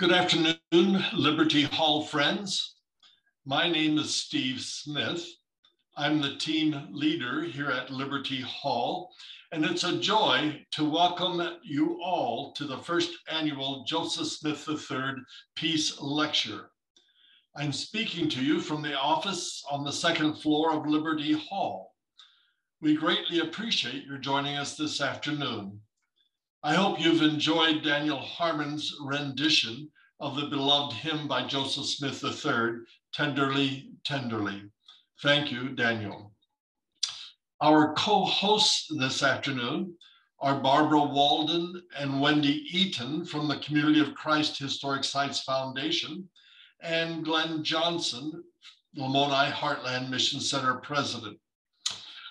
Good afternoon, Liberty Hall friends. My name is Steve Smith. I'm the team leader here at Liberty Hall, and it's a joy to welcome you all to the first annual Joseph Smith III Peace Lecture. I'm speaking to you from the office on the second floor of Liberty Hall. We greatly appreciate your joining us this afternoon. I hope you've enjoyed Daniel Harmon's rendition of the beloved hymn by Joseph Smith III, Tenderly, Tenderly. Thank you, Daniel. Our co-hosts this afternoon are Barbara Walden and Wendy Eaton from the Community of Christ Historic Sites Foundation and Glenn Johnson, Lamoni Heartland Mission Center President.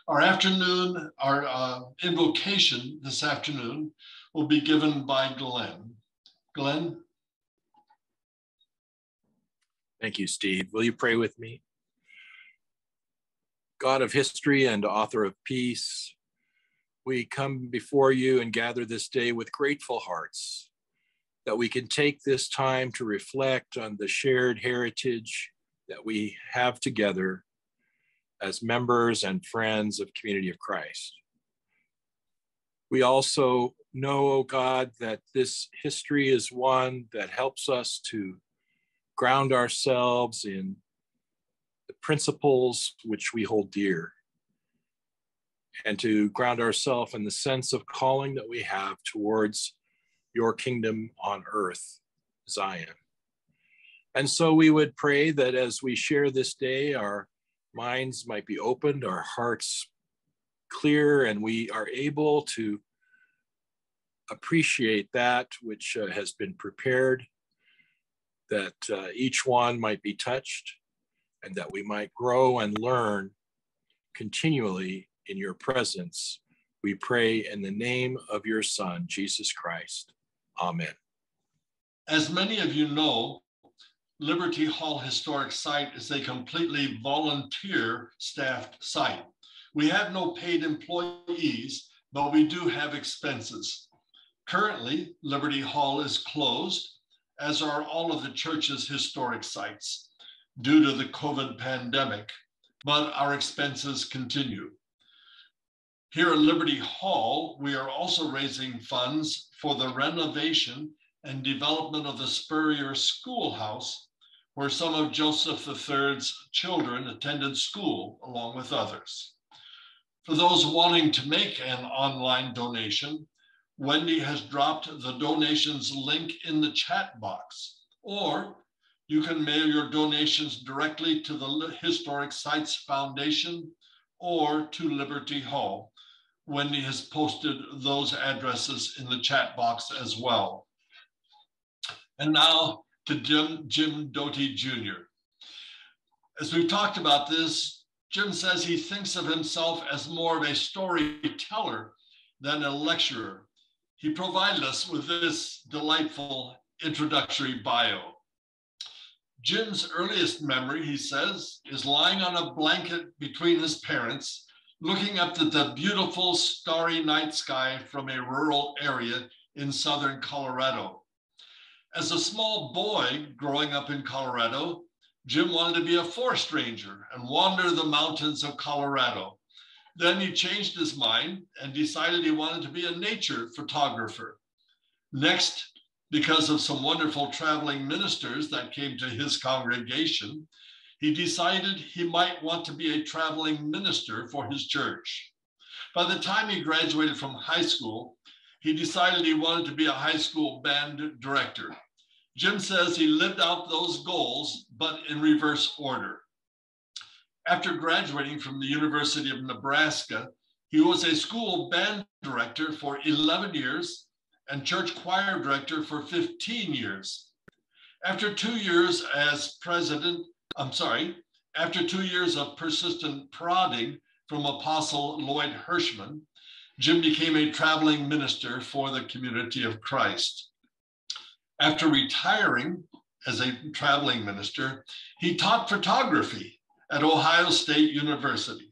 Our afternoon, our uh, invocation this afternoon will be given by Glenn. Glenn? Thank you, Steve. Will you pray with me? God of history and author of peace, we come before you and gather this day with grateful hearts that we can take this time to reflect on the shared heritage that we have together as members and friends of Community of Christ. We also know, oh God, that this history is one that helps us to ground ourselves in the principles which we hold dear and to ground ourselves in the sense of calling that we have towards your kingdom on earth, Zion. And so we would pray that as we share this day, our minds might be opened, our hearts clear, and we are able to appreciate that which uh, has been prepared, that uh, each one might be touched, and that we might grow and learn continually in your presence. We pray in the name of your Son, Jesus Christ. Amen. As many of you know, Liberty Hall Historic Site is a completely volunteer staffed site. We have no paid employees, but we do have expenses. Currently, Liberty Hall is closed, as are all of the church's historic sites due to the COVID pandemic, but our expenses continue. Here at Liberty Hall, we are also raising funds for the renovation and development of the Spurrier Schoolhouse, where some of Joseph III's children attended school along with others. For those wanting to make an online donation, Wendy has dropped the donations link in the chat box, or you can mail your donations directly to the Historic Sites Foundation or to Liberty Hall. Wendy has posted those addresses in the chat box as well. And now to Jim, Jim Doty Jr. As we've talked about this, Jim says he thinks of himself as more of a storyteller than a lecturer he provided us with this delightful introductory bio. Jim's earliest memory, he says, is lying on a blanket between his parents, looking up at the beautiful starry night sky from a rural area in southern Colorado. As a small boy growing up in Colorado, Jim wanted to be a forest ranger and wander the mountains of Colorado. Then he changed his mind and decided he wanted to be a nature photographer. Next, because of some wonderful traveling ministers that came to his congregation, he decided he might want to be a traveling minister for his church. By the time he graduated from high school, he decided he wanted to be a high school band director. Jim says he lived out those goals, but in reverse order. After graduating from the University of Nebraska, he was a school band director for 11 years and church choir director for 15 years. After two years as president, I'm sorry, after two years of persistent prodding from Apostle Lloyd Hirschman, Jim became a traveling minister for the community of Christ. After retiring as a traveling minister, he taught photography at Ohio State University.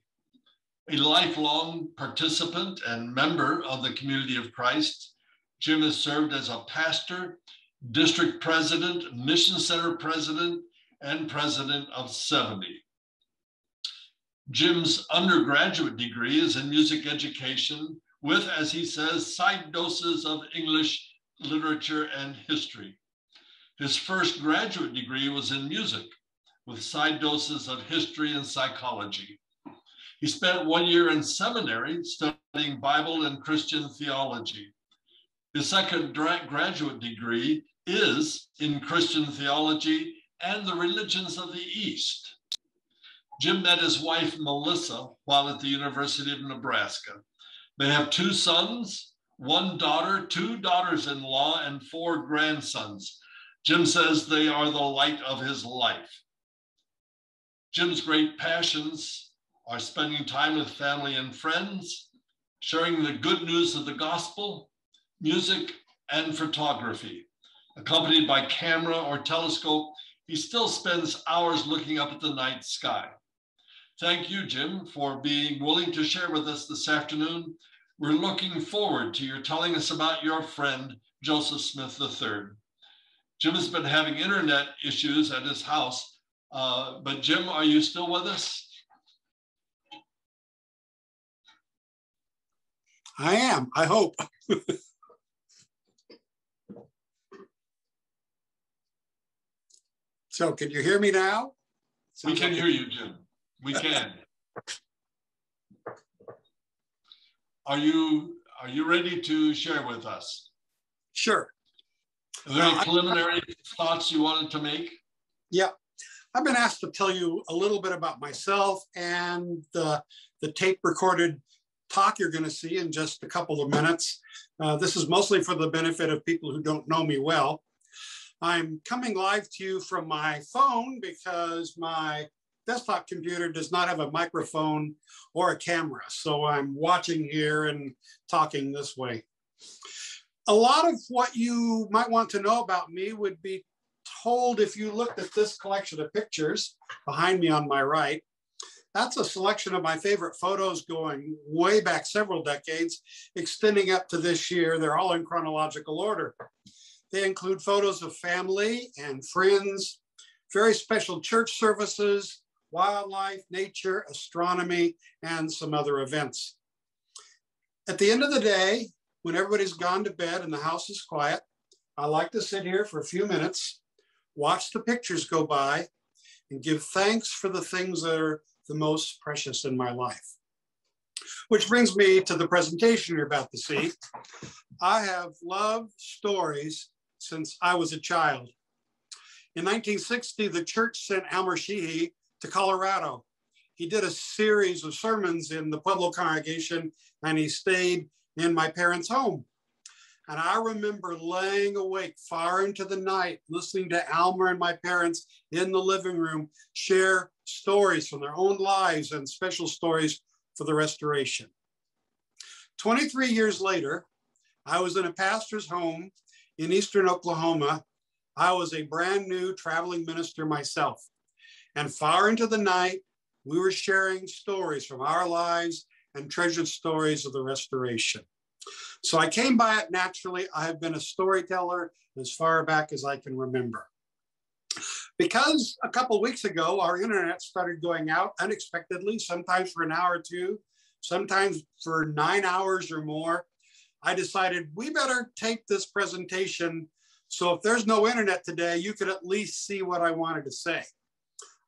A lifelong participant and member of the Community of Christ, Jim has served as a pastor district president, mission center president, and president of 70. Jim's undergraduate degree is in music education with, as he says, side doses of English literature and history. His first graduate degree was in music with side doses of history and psychology. He spent one year in seminary studying Bible and Christian theology. His second graduate degree is in Christian theology and the religions of the East. Jim met his wife, Melissa, while at the University of Nebraska. They have two sons, one daughter, two daughters in law, and four grandsons. Jim says they are the light of his life. Jim's great passions are spending time with family and friends, sharing the good news of the gospel, music, and photography. Accompanied by camera or telescope, he still spends hours looking up at the night sky. Thank you, Jim, for being willing to share with us this afternoon. We're looking forward to your telling us about your friend, Joseph Smith III. Jim has been having internet issues at his house, uh, but Jim, are you still with us? I am, I hope. so can you hear me now? Sounds we can like hear you, Jim. We can. Are you are you ready to share with us? Sure. Are there any preliminary thoughts you wanted to make? Yeah. I've been asked to tell you a little bit about myself and the, the tape recorded talk you're going to see in just a couple of minutes. Uh, this is mostly for the benefit of people who don't know me well. I'm coming live to you from my phone because my desktop computer does not have a microphone or a camera. So I'm watching here and talking this way. A lot of what you might want to know about me would be told if you looked at this collection of pictures behind me on my right. That's a selection of my favorite photos going way back several decades, extending up to this year. They're all in chronological order. They include photos of family and friends, very special church services, wildlife, nature, astronomy, and some other events. At the end of the day, when everybody's gone to bed and the house is quiet, I like to sit here for a few minutes, watch the pictures go by, and give thanks for the things that are the most precious in my life. Which brings me to the presentation you're about to see. I have loved stories since I was a child. In 1960, the church sent Elmer Sheehy to Colorado. He did a series of sermons in the Pueblo congregation and he stayed in my parents' home. And I remember laying awake far into the night, listening to Elmer and my parents in the living room share stories from their own lives and special stories for the restoration. 23 years later, I was in a pastor's home in Eastern Oklahoma. I was a brand new traveling minister myself. And far into the night, we were sharing stories from our lives and treasured stories of the restoration. So I came by it naturally. I have been a storyteller as far back as I can remember. Because a couple weeks ago, our internet started going out unexpectedly, sometimes for an hour or two, sometimes for nine hours or more. I decided we better tape this presentation. So if there's no internet today, you could at least see what I wanted to say.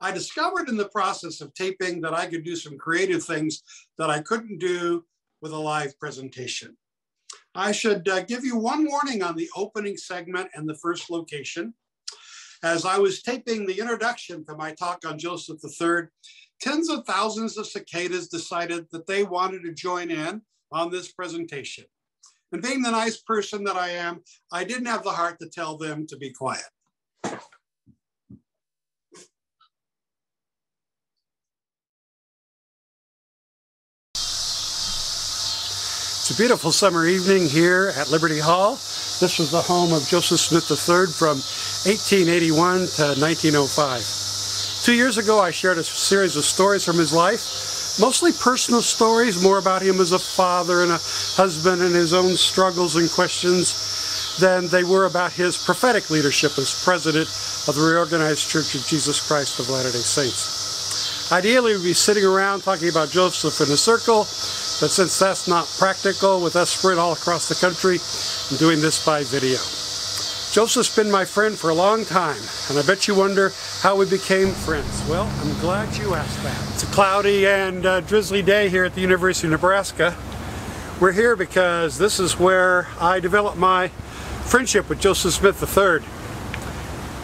I discovered in the process of taping that I could do some creative things that I couldn't do with a live presentation. I should uh, give you one warning on the opening segment and the first location. As I was taping the introduction to my talk on Joseph III, tens of thousands of cicadas decided that they wanted to join in on this presentation. And being the nice person that I am, I didn't have the heart to tell them to be quiet. It's a beautiful summer evening here at Liberty Hall. This was the home of Joseph Smith III from 1881 to 1905. Two years ago, I shared a series of stories from his life, mostly personal stories, more about him as a father and a husband and his own struggles and questions. than they were about his prophetic leadership as president of the Reorganized Church of Jesus Christ of Latter-day Saints. Ideally, we'd be sitting around talking about Joseph in a circle, but since that's not practical with us spread all across the country, I'm doing this by video. Joseph's been my friend for a long time, and I bet you wonder how we became friends. Well, I'm glad you asked that. It's a cloudy and uh, drizzly day here at the University of Nebraska. We're here because this is where I developed my friendship with Joseph Smith III.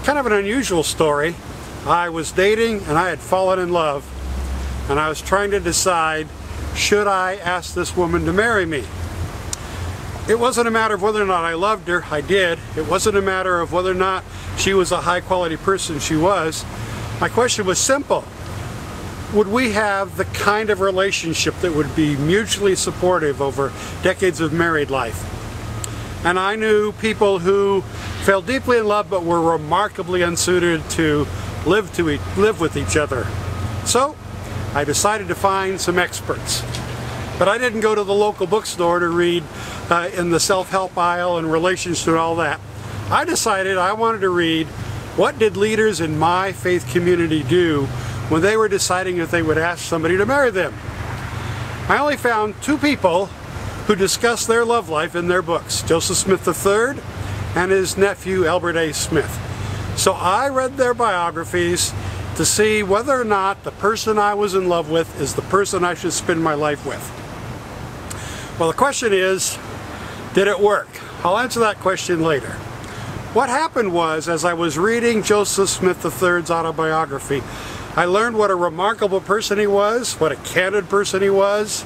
Kind of an unusual story. I was dating and I had fallen in love, and I was trying to decide, should I ask this woman to marry me? It wasn't a matter of whether or not I loved her, I did. It wasn't a matter of whether or not she was a high quality person, she was. My question was simple. Would we have the kind of relationship that would be mutually supportive over decades of married life? And I knew people who fell deeply in love but were remarkably unsuited to live, to e live with each other. So I decided to find some experts. But I didn't go to the local bookstore to read uh, in the self-help aisle and relations and all that. I decided I wanted to read what did leaders in my faith community do when they were deciding if they would ask somebody to marry them. I only found two people who discussed their love life in their books, Joseph Smith III and his nephew Elbert A. Smith. So I read their biographies to see whether or not the person I was in love with is the person I should spend my life with. Well, the question is, did it work? I'll answer that question later. What happened was, as I was reading Joseph Smith III's autobiography, I learned what a remarkable person he was, what a candid person he was,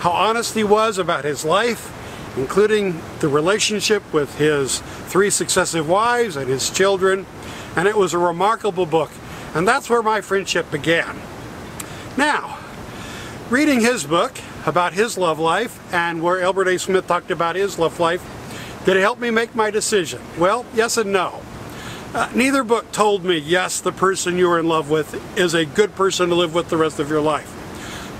how honest he was about his life, including the relationship with his three successive wives and his children, and it was a remarkable book. And that's where my friendship began. Now, reading his book, about his love life and where Elbert A. Smith talked about his love life. Did it help me make my decision? Well, yes and no. Uh, neither book told me, yes, the person you're in love with is a good person to live with the rest of your life.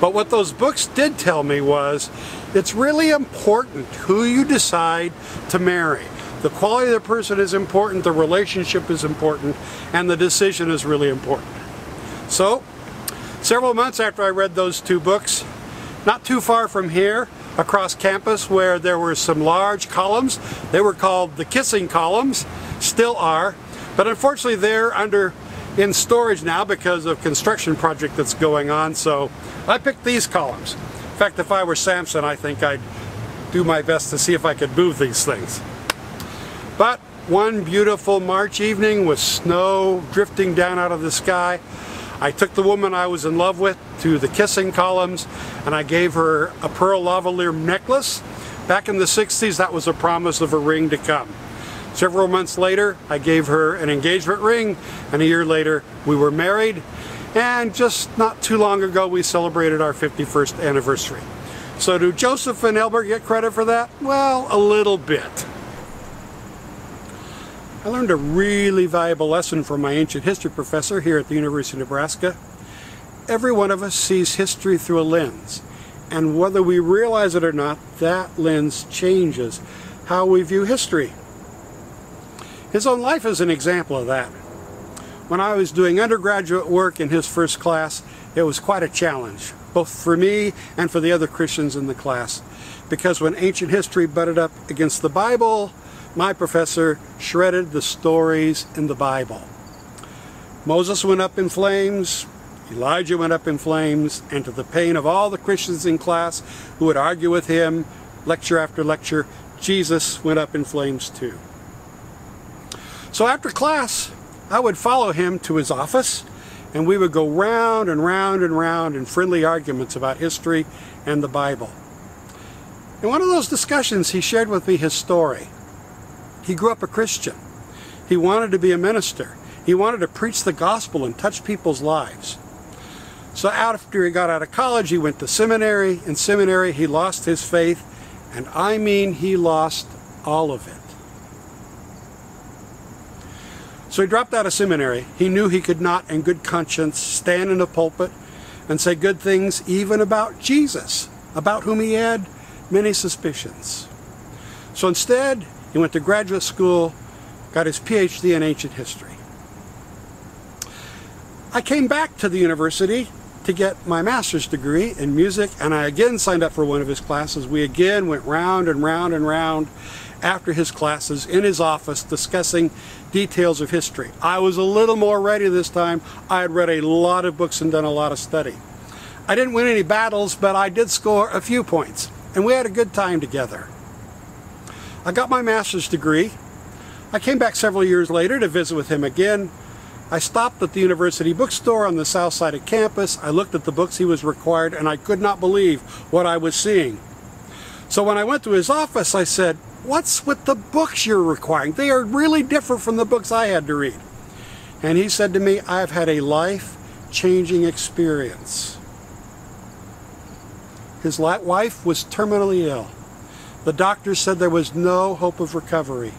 But what those books did tell me was, it's really important who you decide to marry. The quality of the person is important, the relationship is important, and the decision is really important. So, several months after I read those two books, not too far from here, across campus where there were some large columns. They were called the kissing columns, still are, but unfortunately they're under in storage now because of construction project that's going on. So I picked these columns. In fact, if I were Samson, I think I'd do my best to see if I could move these things. But one beautiful March evening with snow drifting down out of the sky, I took the woman I was in love with to the kissing columns and I gave her a pearl lavalier necklace. Back in the 60s, that was a promise of a ring to come. Several months later, I gave her an engagement ring, and a year later, we were married. And just not too long ago, we celebrated our 51st anniversary. So do Joseph and Elbert get credit for that? Well, a little bit. I learned a really valuable lesson from my ancient history professor here at the University of Nebraska. Every one of us sees history through a lens, and whether we realize it or not, that lens changes how we view history. His own life is an example of that. When I was doing undergraduate work in his first class, it was quite a challenge, both for me and for the other Christians in the class, because when ancient history butted up against the Bible, my professor shredded the stories in the Bible. Moses went up in flames, Elijah went up in flames, and to the pain of all the Christians in class who would argue with him, lecture after lecture, Jesus went up in flames too. So after class, I would follow him to his office, and we would go round and round and round in friendly arguments about history and the Bible. In one of those discussions, he shared with me his story he grew up a Christian. He wanted to be a minister. He wanted to preach the gospel and touch people's lives. So after he got out of college, he went to seminary. In seminary, he lost his faith, and I mean he lost all of it. So he dropped out of seminary. He knew he could not, in good conscience, stand in a pulpit and say good things even about Jesus, about whom he had many suspicions. So instead, He went to graduate school, got his PhD in ancient history. I came back to the university to get my master's degree in music, and I again signed up for one of his classes. We again went round and round and round after his classes in his office discussing details of history. I was a little more ready this time. I had read a lot of books and done a lot of study. I didn't win any battles, but I did score a few points, and we had a good time together. I got my master's degree. I came back several years later to visit with him again. I stopped at the university bookstore on the south side of campus. I looked at the books he was required, and I could not believe what I was seeing. So when I went to his office, I said, what's with the books you're requiring? They are really different from the books I had to read. And he said to me, I've had a life-changing experience. His wife was terminally ill. The doctor said there was no hope of recovery.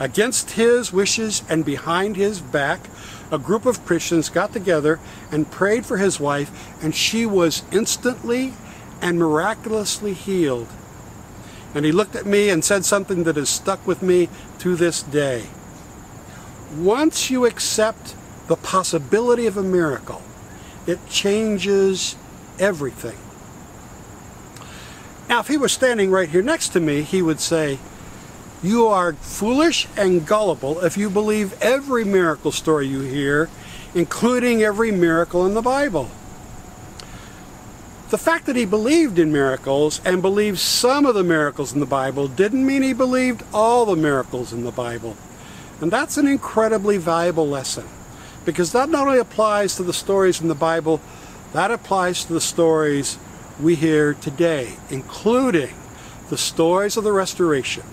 Against his wishes and behind his back, a group of Christians got together and prayed for his wife, and she was instantly and miraculously healed. And he looked at me and said something that has stuck with me to this day. Once you accept the possibility of a miracle, it changes everything. Now, if he was standing right here next to me, he would say, you are foolish and gullible if you believe every miracle story you hear, including every miracle in the Bible. The fact that he believed in miracles and believed some of the miracles in the Bible didn't mean he believed all the miracles in the Bible. And that's an incredibly valuable lesson because that not only applies to the stories in the Bible, that applies to the stories we hear today, including the stories of the restoration.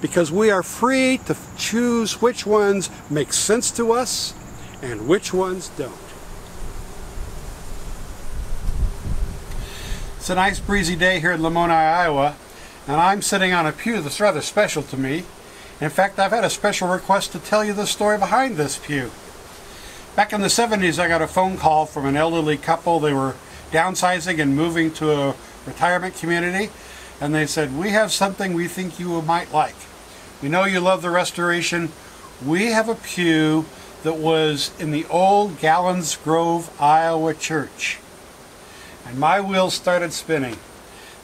Because we are free to choose which ones make sense to us and which ones don't. It's a nice breezy day here in Lamoni, Iowa, and I'm sitting on a pew that's rather special to me. In fact, I've had a special request to tell you the story behind this pew. Back in the 70s, I got a phone call from an elderly couple. They were downsizing and moving to a retirement community, and they said, we have something we think you might like. We know you love the restoration. We have a pew that was in the old Galland's Grove, Iowa church and my wheels started spinning.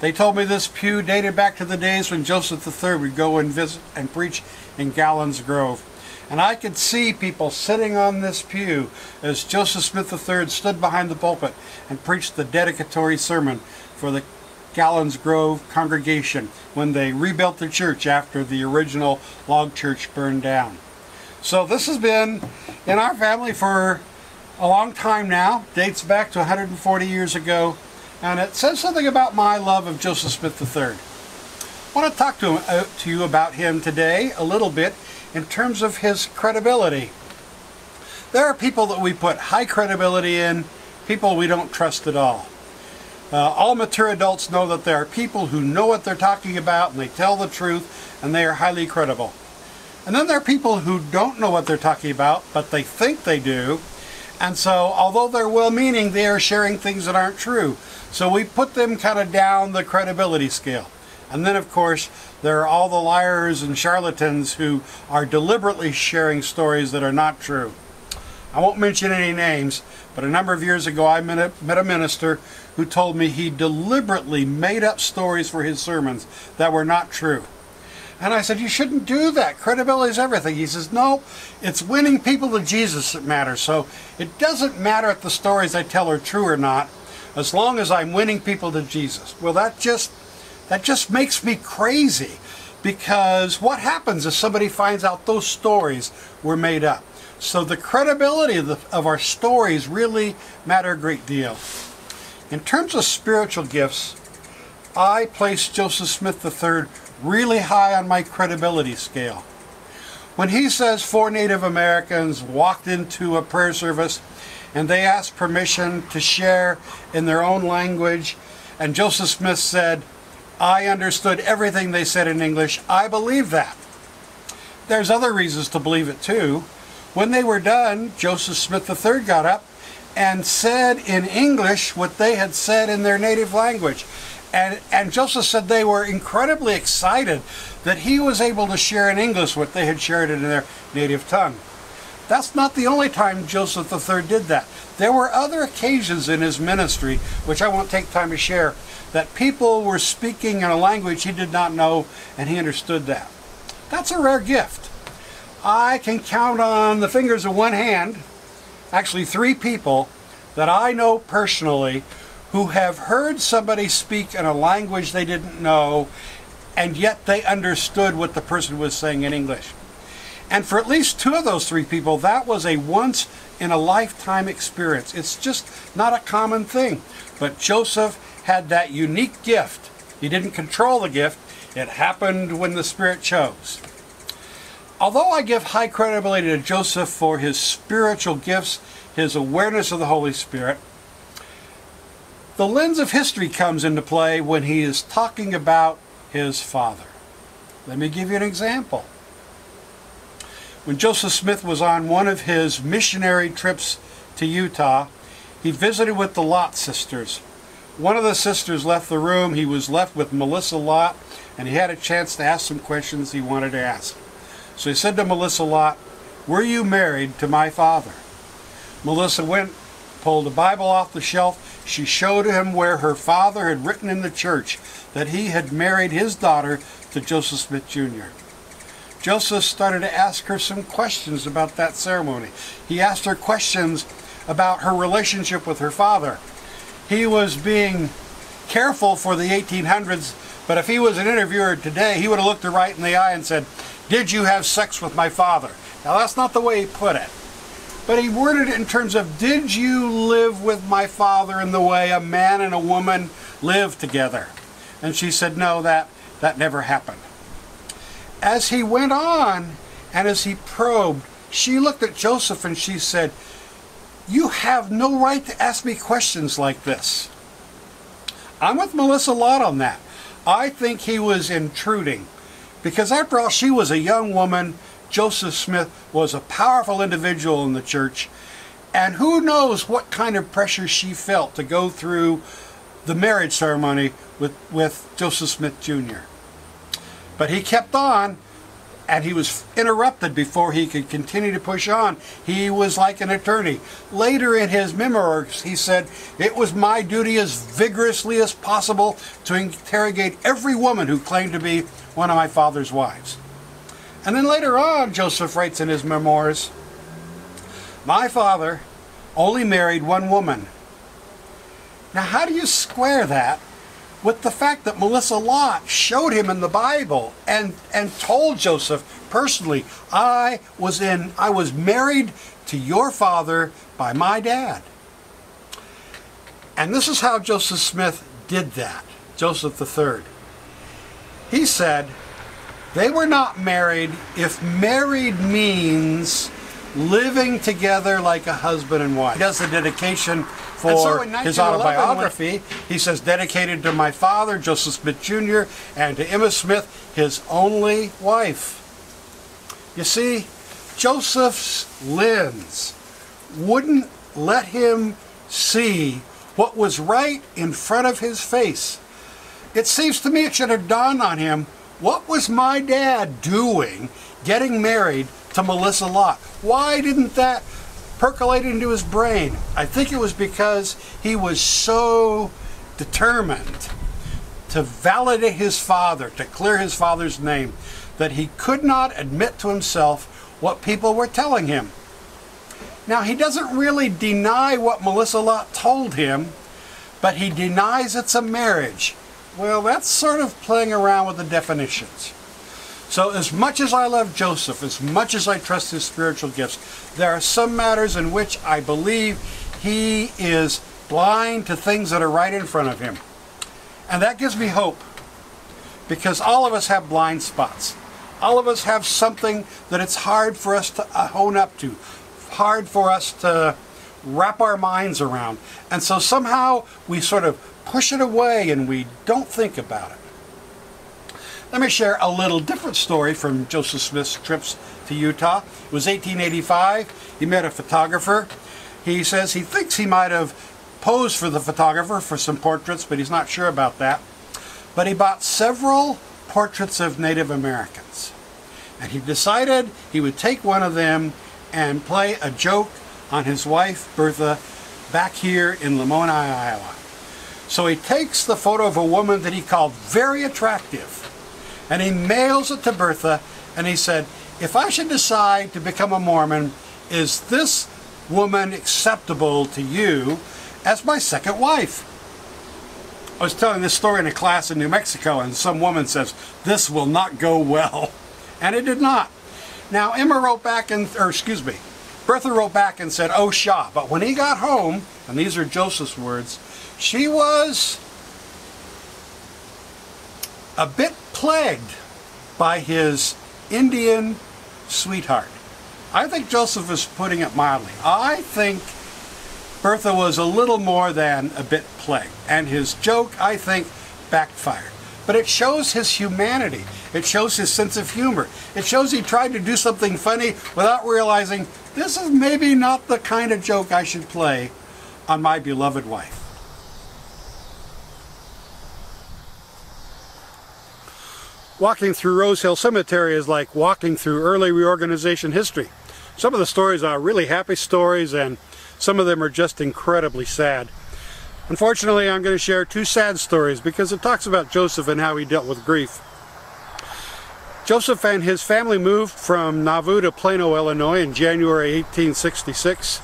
They told me this pew dated back to the days when Joseph III would go and visit and preach in Galland's Grove. And I could see people sitting on this pew as Joseph Smith III stood behind the pulpit and preached the dedicatory sermon for the Galland's Grove congregation when they rebuilt the church after the original log church burned down. So this has been in our family for a long time now, dates back to 140 years ago, and it says something about my love of Joseph Smith III. I want to talk to, him, uh, to you about him today a little bit in terms of his credibility. There are people that we put high credibility in, people we don't trust at all. Uh, all mature adults know that there are people who know what they're talking about and they tell the truth and they are highly credible. And then there are people who don't know what they're talking about, but they think they do, and so, although they're well-meaning, they are sharing things that aren't true. So we put them kind of down the credibility scale. And then, of course, there are all the liars and charlatans who are deliberately sharing stories that are not true. I won't mention any names, but a number of years ago I met a, met a minister who told me he deliberately made up stories for his sermons that were not true. And I said, you shouldn't do that. Credibility is everything. He says, no, it's winning people to Jesus that matters. So it doesn't matter if the stories I tell are true or not, as long as I'm winning people to Jesus. Well, that just, that just makes me crazy because what happens if somebody finds out those stories were made up? So the credibility of, the, of our stories really matter a great deal. In terms of spiritual gifts, I place Joseph Smith III really high on my credibility scale. When he says four Native Americans walked into a prayer service and they asked permission to share in their own language, and Joseph Smith said, I understood everything they said in English, I believe that. There's other reasons to believe it too. When they were done, Joseph Smith III got up and said in English what they had said in their native language. And, and Joseph said they were incredibly excited that he was able to share in English what they had shared in their native tongue. That's not the only time Joseph III did that. There were other occasions in his ministry, which I won't take time to share, that people were speaking in a language he did not know and he understood that. That's a rare gift. I can count on the fingers of one hand, actually three people that I know personally who have heard somebody speak in a language they didn't know and yet they understood what the person was saying in English. And for at least two of those three people, that was a once in a lifetime experience. It's just not a common thing. But Joseph had that unique gift. He didn't control the gift, it happened when the Spirit chose. Although I give high credibility to Joseph for his spiritual gifts, his awareness of the Holy Spirit, the lens of history comes into play when he is talking about his father. Let me give you an example. When Joseph Smith was on one of his missionary trips to Utah, he visited with the Lott sisters. One of the sisters left the room. He was left with Melissa Lott, and he had a chance to ask some questions he wanted to ask. So he said to Melissa Lott, Were you married to my father? Melissa went, pulled a Bible off the shelf. She showed him where her father had written in the church that he had married his daughter to Joseph Smith Jr. Joseph started to ask her some questions about that ceremony. He asked her questions about her relationship with her father. He was being careful for the 1800s, but if he was an interviewer today, he would have looked her right in the eye and said, Did you have sex with my father? Now, that's not the way he put it. But he worded it in terms of, Did you live with my father in the way a man and a woman live together? And she said, No, that, that never happened. As he went on and as he probed, she looked at Joseph and she said, You have no right to ask me questions like this. I'm with Melissa Lott on that. I think he was intruding because, after all, she was a young woman. Joseph Smith was a powerful individual in the church. And who knows what kind of pressure she felt to go through the marriage ceremony with, with Joseph Smith Jr. But he kept on and he was interrupted before he could continue to push on. He was like an attorney. Later in his memoirs, he said, It was my duty as vigorously as possible to interrogate every woman who claimed to be one of my father's wives. And then later on, Joseph writes in his memoirs, My father only married one woman. Now, how do you square that with the fact that Melissa Lott showed him in the Bible and, and told Joseph personally, I was in I was married to your father by my dad. And this is how Joseph Smith did that, Joseph III. He said, they were not married if married means living together like a husband and wife. He does the dedication for so his autobiography. He says, dedicated to my father, Joseph Smith Jr., and to Emma Smith, his only wife. You see, Joseph's lens wouldn't let him see what was right in front of his face. It seems to me it should have dawned on him what was my dad doing getting married to Melissa Lott? Why didn't that percolated into his brain. I think it was because he was so determined to validate his father, to clear his father's name, that he could not admit to himself what people were telling him. Now, he doesn't really deny what Melissa Lott told him, but he denies it's a marriage. Well, that's sort of playing around with the definitions. So, as much as I love Joseph, as much as I trust his spiritual gifts, there are some matters in which I believe he is blind to things that are right in front of him. And that gives me hope because all of us have blind spots. All of us have something that it's hard for us to uh, hone up to, hard for us to wrap our minds around. And so somehow we sort of push it away and we don't think about it. Let me share a little different story from Joseph Smith's trips to Utah. It was 1885. He met a photographer. He says he thinks he might have posed for the photographer for some portraits, but he's not sure about that. but he bought several portraits of Native Americans. And he decided he would take one of them and play a joke on his wife, Bertha, back here in Lamoni, Iowa. So he takes the photo of a woman that he called very attractive and he mails it to Bertha and he said, if I should decide to become a Mormon, is this woman acceptable to you as my second wife? I was telling this story in a class in New Mexico and some woman says, this will not go well. And it did not. Now Emma wrote back and, or excuse me, Bertha wrote back and said, oh Shaw. But when he got home, and these are Joseph's words, she was a bit plagued by his Indian sweetheart. I think Joseph is putting it mildly. I think Bertha was a little more than a bit plagued, and his joke, I think, backfired. But it shows his humanity. It shows his sense of humor. It shows he tried to do something funny without realizing this is maybe not the kind of joke I should play on my beloved wife. Walking through Rose Hill Cemetery is like walking through early reorganization history. Some of the stories are really happy stories and some of them are just incredibly sad. Unfortunately, I'm going to share two sad stories because it talks about Joseph and how he dealt with grief. Joseph and his family moved from Nauvoo to Plano, Illinois in January 1866.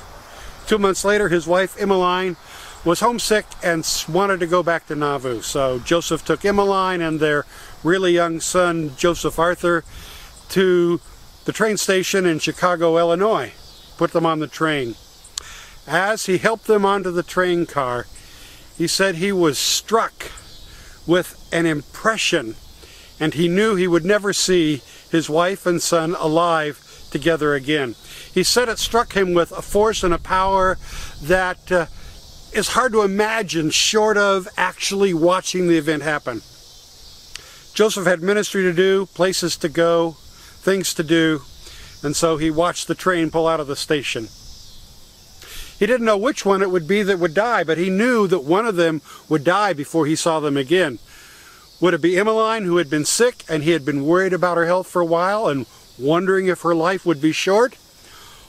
Two months later, his wife, Emmeline, was homesick and wanted to go back to Nauvoo. So Joseph took Emmeline and their really young son, Joseph Arthur, to the train station in Chicago, Illinois, put them on the train. As he helped them onto the train car, he said he was struck with an impression and he knew he would never see his wife and son alive together again. He said it struck him with a force and a power that uh, is hard to imagine short of actually watching the event happen. Joseph had ministry to do, places to go, things to do, and so he watched the train pull out of the station. He didn't know which one it would be that would die, but he knew that one of them would die before he saw them again. Would it be Emmeline, who had been sick and he had been worried about her health for a while and wondering if her life would be short?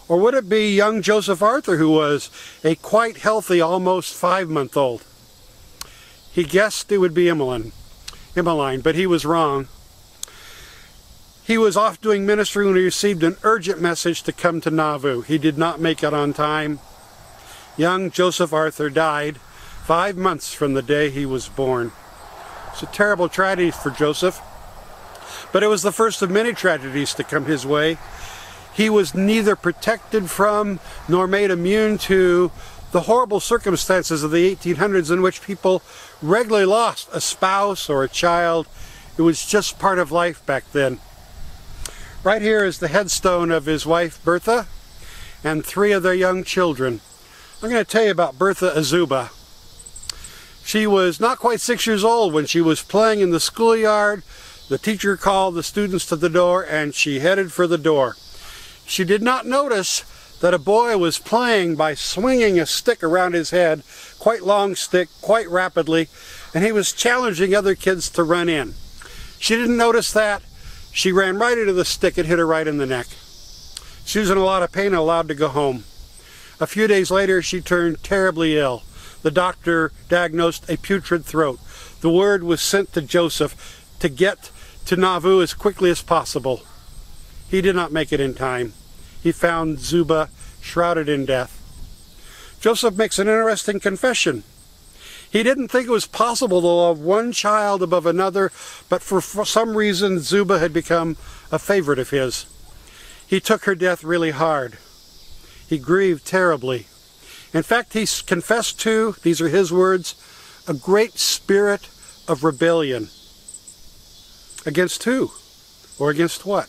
Or would it be young Joseph Arthur, who was a quite healthy, almost five-month-old? He guessed it would be Emmeline. Emmeline, but he was wrong. He was off doing ministry when he received an urgent message to come to Nauvoo. He did not make it on time. Young Joseph Arthur died five months from the day he was born. It's a terrible tragedy for Joseph, but it was the first of many tragedies to come his way. He was neither protected from nor made immune to the horrible circumstances of the 1800s in which people regularly lost a spouse or a child. It was just part of life back then. Right here is the headstone of his wife Bertha and three of their young children. I'm going to tell you about Bertha Azuba. She was not quite six years old when she was playing in the schoolyard. The teacher called the students to the door and she headed for the door. She did not notice that a boy was playing by swinging a stick around his head, quite long stick, quite rapidly, and he was challenging other kids to run in. She didn't notice that. She ran right into the stick and hit her right in the neck. She was in a lot of pain and allowed to go home. A few days later, she turned terribly ill. The doctor diagnosed a putrid throat. The word was sent to Joseph to get to Nauvoo as quickly as possible. He did not make it in time he found Zuba shrouded in death. Joseph makes an interesting confession. He didn't think it was possible to love one child above another, but for, for some reason Zuba had become a favorite of his. He took her death really hard. He grieved terribly. In fact, he confessed to, these are his words, a great spirit of rebellion. Against who? Or against what?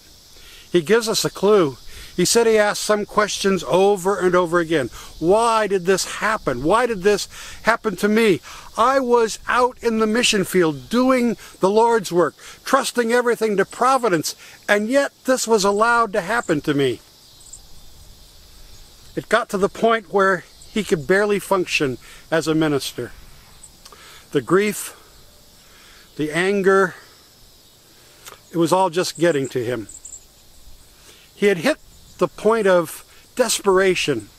He gives us a clue. He said he asked some questions over and over again. Why did this happen? Why did this happen to me? I was out in the mission field doing the Lord's work, trusting everything to providence, and yet this was allowed to happen to me. It got to the point where he could barely function as a minister. The grief, the anger, it was all just getting to him. He had hit the point of desperation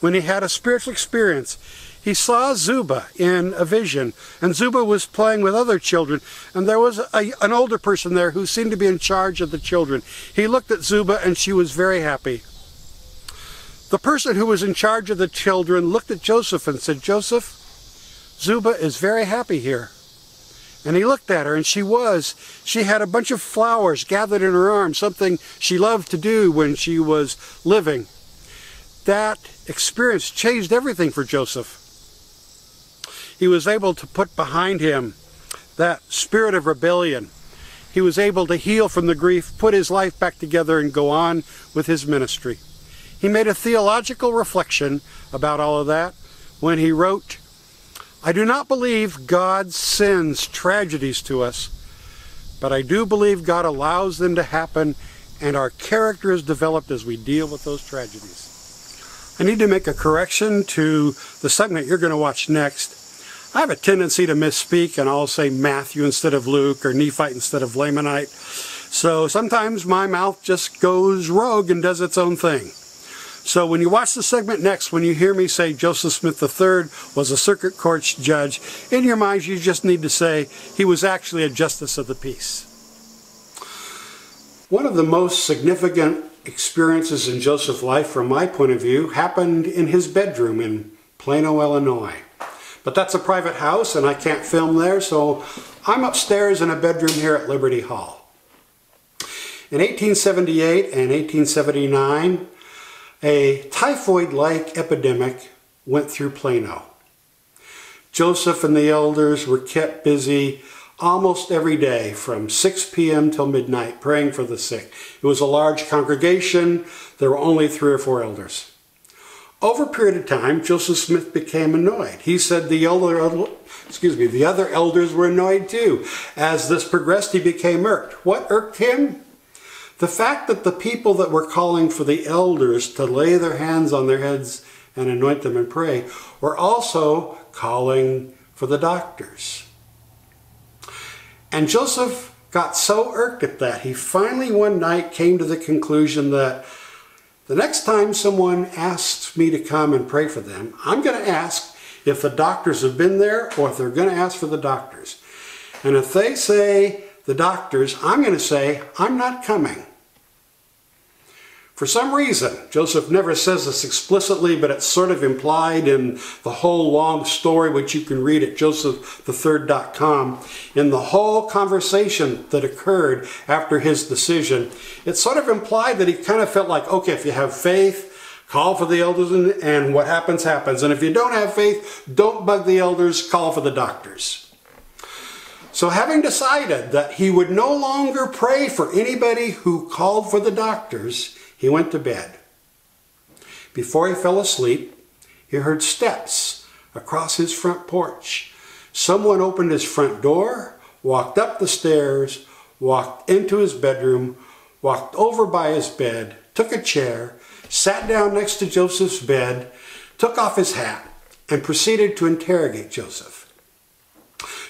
when he had a spiritual experience. He saw Zuba in a vision, and Zuba was playing with other children, and there was a, an older person there who seemed to be in charge of the children. He looked at Zuba, and she was very happy. The person who was in charge of the children looked at Joseph and said, Joseph, Zuba is very happy here. And he looked at her, and she was. She had a bunch of flowers gathered in her arms, something she loved to do when she was living. That experience changed everything for Joseph. He was able to put behind him that spirit of rebellion. He was able to heal from the grief, put his life back together, and go on with his ministry. He made a theological reflection about all of that when he wrote, I do not believe God sends tragedies to us, but I do believe God allows them to happen and our character is developed as we deal with those tragedies. I need to make a correction to the segment you're going to watch next. I have a tendency to misspeak and I'll say Matthew instead of Luke or Nephite instead of Lamanite. So sometimes my mouth just goes rogue and does its own thing. So when you watch the segment next, when you hear me say Joseph Smith III was a circuit court judge, in your minds you just need to say he was actually a justice of the peace. One of the most significant experiences in Joseph's life, from my point of view, happened in his bedroom in Plano, Illinois. But that's a private house and I can't film there, so I'm upstairs in a bedroom here at Liberty Hall. In 1878 and 1879, a typhoid-like epidemic went through Plano. Joseph and the elders were kept busy almost every day from 6 p.m. till midnight praying for the sick. It was a large congregation. There were only three or four elders. Over a period of time, Joseph Smith became annoyed. He said the elder, excuse me, the other elders were annoyed too. As this progressed, he became irked. What irked him? The fact that the people that were calling for the elders to lay their hands on their heads and anoint them and pray were also calling for the doctors. And Joseph got so irked at that, he finally one night came to the conclusion that the next time someone asks me to come and pray for them, I'm going to ask if the doctors have been there or if they're going to ask for the doctors. And if they say the doctors, I'm going to say, I'm not coming. For some reason, Joseph never says this explicitly, but it's sort of implied in the whole long story, which you can read at joseph3rd.com. In the whole conversation that occurred after his decision, it's sort of implied that he kind of felt like, okay, if you have faith, call for the elders, and, and what happens, happens. And if you don't have faith, don't bug the elders, call for the doctors. So having decided that he would no longer pray for anybody who called for the doctors, he went to bed. Before he fell asleep, he heard steps across his front porch. Someone opened his front door, walked up the stairs, walked into his bedroom, walked over by his bed, took a chair, sat down next to Joseph's bed, took off his hat, and proceeded to interrogate Joseph.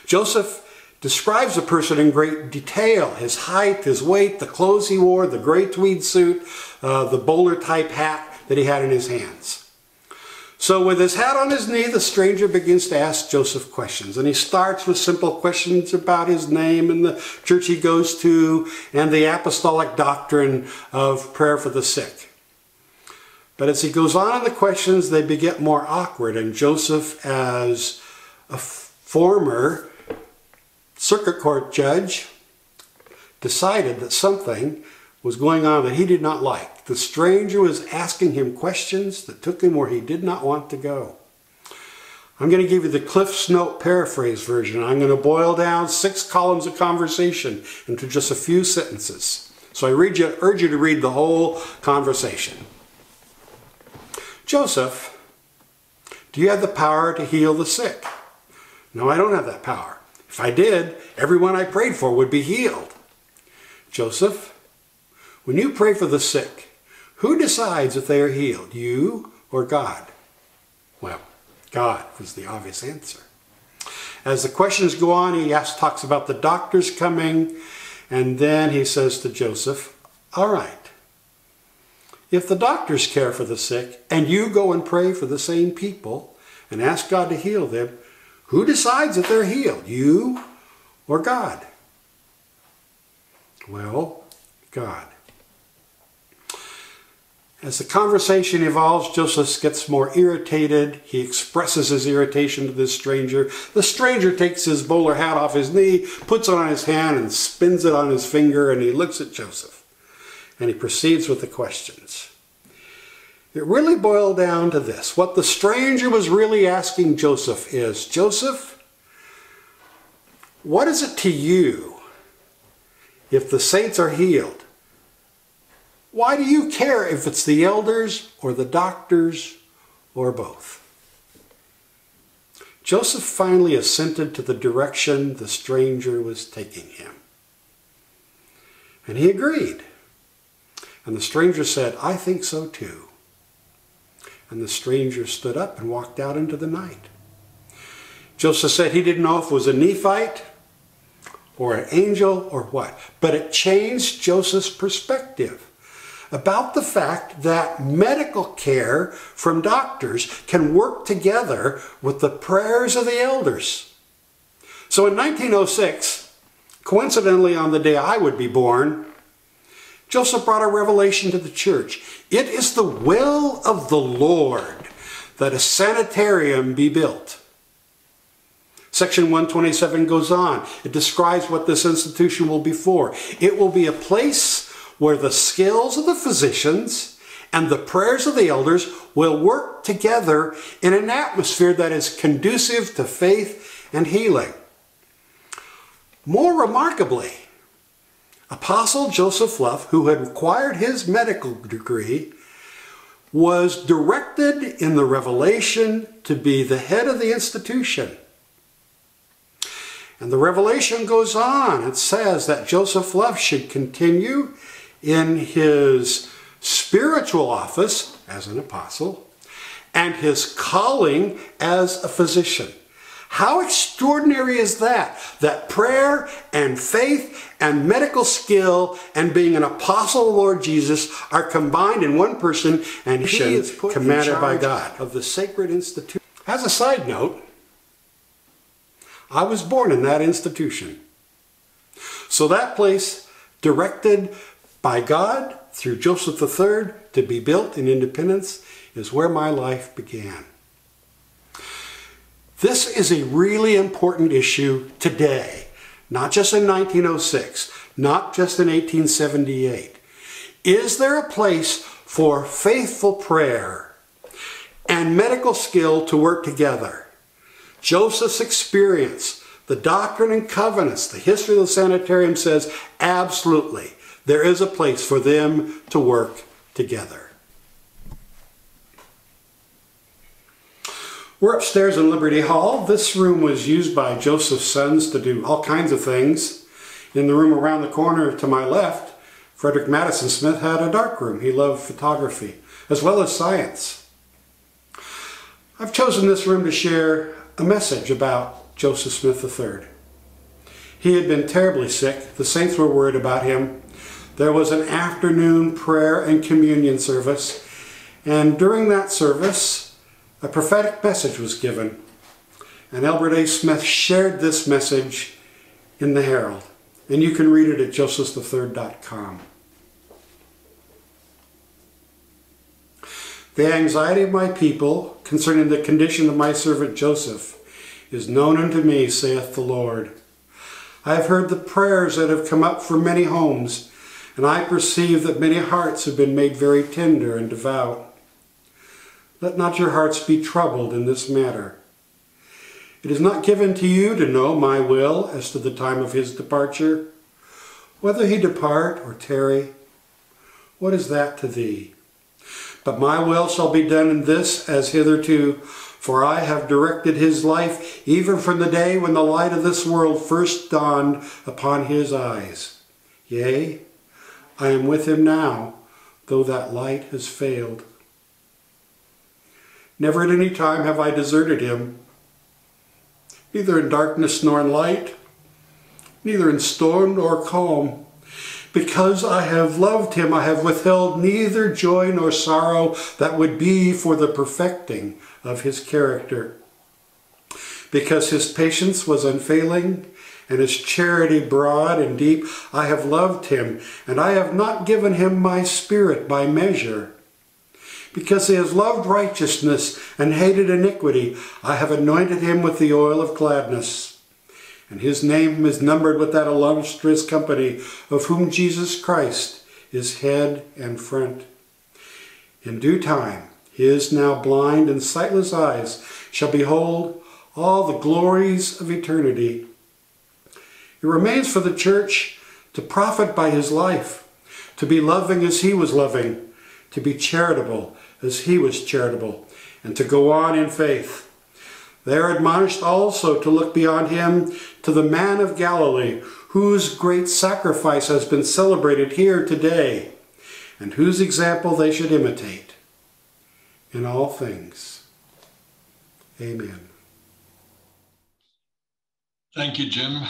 Joseph describes the person in great detail his height, his weight, the clothes he wore, the gray tweed suit, uh, the bowler type hat that he had in his hands. So, with his hat on his knee, the stranger begins to ask Joseph questions. And he starts with simple questions about his name and the church he goes to and the apostolic doctrine of prayer for the sick. But as he goes on in the questions, they get more awkward. And Joseph, as a former circuit court judge decided that something was going on that he did not like. The stranger was asking him questions that took him where he did not want to go. I'm going to give you the Cliff's Note paraphrase version. I'm going to boil down six columns of conversation into just a few sentences. So I you, urge you to read the whole conversation. Joseph, do you have the power to heal the sick? No, I don't have that power. If I did, everyone I prayed for would be healed. Joseph, when you pray for the sick, who decides if they are healed, you or God? Well, God was the obvious answer. As the questions go on, he asks, talks about the doctors coming, and then he says to Joseph, All right, if the doctors care for the sick and you go and pray for the same people and ask God to heal them, who decides if they're healed, you or God? Well, God. As the conversation evolves, Joseph gets more irritated. He expresses his irritation to this stranger. The stranger takes his bowler hat off his knee, puts it on his hand, and spins it on his finger, and he looks at Joseph. And he proceeds with the questions. It really boiled down to this. What the stranger was really asking Joseph is Joseph, what is it to you if the saints are healed? Why do you care if it's the elders or the doctors or both? Joseph finally assented to the direction the stranger was taking him. And he agreed. And the stranger said, I think so too. And the stranger stood up and walked out into the night. Joseph said he didn't know if it was a Nephite or an angel or what, but it changed Joseph's perspective about the fact that medical care from doctors can work together with the prayers of the elders. So in 1906, coincidentally on the day I would be born, Joseph brought a revelation to the church. It is the will of the Lord that a sanitarium be built. Section 127 goes on. It describes what this institution will be for. It will be a place where the skills of the physicians and the prayers of the elders will work together in an atmosphere that is conducive to faith and healing. More remarkably, Apostle Joseph Luff, who had acquired his medical degree, was directed in the revelation to be the head of the institution. And the revelation goes on. It says that Joseph Luff should continue in his spiritual office as an apostle and his calling as a physician. How extraordinary is that? That prayer and faith and medical skill and being an apostle of the Lord Jesus are combined in one person and he is commanded by God of the sacred institution. As a side note, I was born in that institution. So that place directed by God through Joseph III to be built in independence is where my life began. This is a really important issue today, not just in 1906, not just in 1878. Is there a place for faithful prayer and medical skill to work together? Joseph's experience, the Doctrine and Covenants, the history of the sanitarium says absolutely there is a place for them to work together. We're upstairs in Liberty Hall. This room was used by Joseph's sons to do all kinds of things. In the room around the corner to my left, Frederick Madison Smith had a dark room. He loved photography as well as science. I've chosen this room to share a message about Joseph Smith III. He had been terribly sick. The saints were worried about him. There was an afternoon prayer and communion service, and during that service, a prophetic message was given. And Elbert A. Smith shared this message in the Herald. And you can read it at josephs3rd.com. The anxiety of my people concerning the condition of my servant Joseph is known unto me, saith the Lord. I have heard the prayers that have come up from many homes and I perceive that many hearts have been made very tender and devout. Let not your hearts be troubled in this matter. It is not given to you to know my will as to the time of his departure. Whether he depart or tarry, what is that to thee? But my will shall be done in this as hitherto, for I have directed his life even from the day when the light of this world first dawned upon his eyes. Yea, I am with him now, though that light has failed. Never at any time have I deserted him. neither in darkness nor in light, neither in storm nor calm. Because I have loved him, I have withheld neither joy nor sorrow that would be for the perfecting of his character. Because his patience was unfailing and his charity broad and deep, I have loved him, and I have not given him my spirit by measure. Because he has loved righteousness and hated iniquity, I have anointed him with the oil of gladness and his name is numbered with that illustrious company of whom Jesus Christ is head and front. In due time, his now blind and sightless eyes shall behold all the glories of eternity. It remains for the church to profit by his life, to be loving as he was loving, to be charitable as he was charitable, and to go on in faith they are admonished also to look beyond him to the man of Galilee, whose great sacrifice has been celebrated here today, and whose example they should imitate in all things. Amen. Thank you, Jim,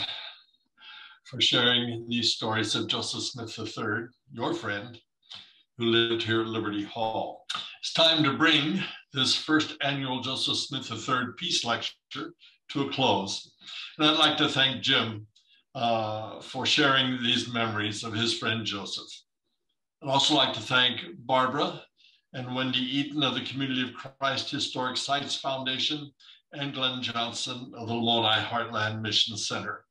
for sharing these stories of Joseph Smith III, your friend, who lived here at Liberty Hall. It's time to bring this first annual Joseph Smith III Peace Lecture to a close. And I'd like to thank Jim uh, for sharing these memories of his friend Joseph. I'd also like to thank Barbara and Wendy Eaton of the Community of Christ Historic Sites Foundation and Glenn Johnson of the Lamoni Heartland Mission Center.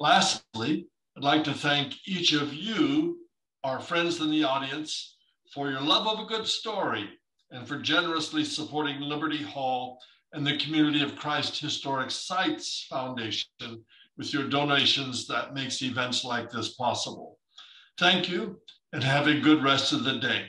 Lastly, I'd like to thank each of you, our friends in the audience, for your love of a good story and for generously supporting Liberty Hall and the Community of Christ Historic Sites Foundation with your donations that makes events like this possible. Thank you and have a good rest of the day.